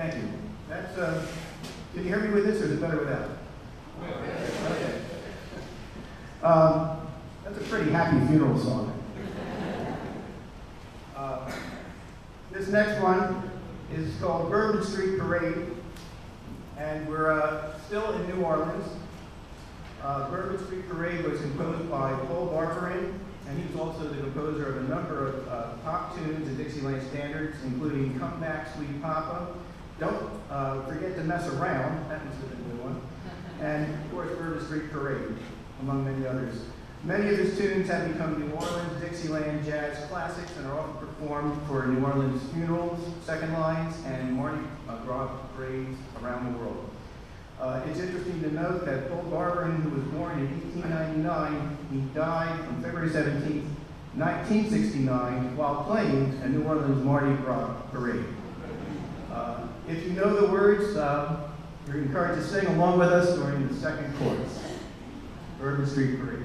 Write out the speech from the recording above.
Thank you. That's, uh, can you hear me with this or is it better without? Okay. Um, that's a pretty happy funeral song. Uh, this next one is called Bourbon Street Parade, and we're uh, still in New Orleans. Uh, Bourbon Street Parade was composed by Paul Barbarin, and he's also the composer of a number of uh, pop tunes and Dixieland standards, including Come Back, Sweet Papa, Don't uh, Forget to Mess Around, that must have been a new one, and of course Bourbon Street Parade, among many others. Many of his tunes have become New Orleans Dixieland jazz classics and are often performed for New Orleans funerals, second lines, and Mardi Gras parades around the world. Uh, it's interesting to note that Paul Barbarin, who was born in 1899, he died on February 17, 1969, while playing a New Orleans Mardi Gras parade. Uh, if you know the words, uh, you're encouraged to sing along with us during the second chorus, Bourbon Street Parade.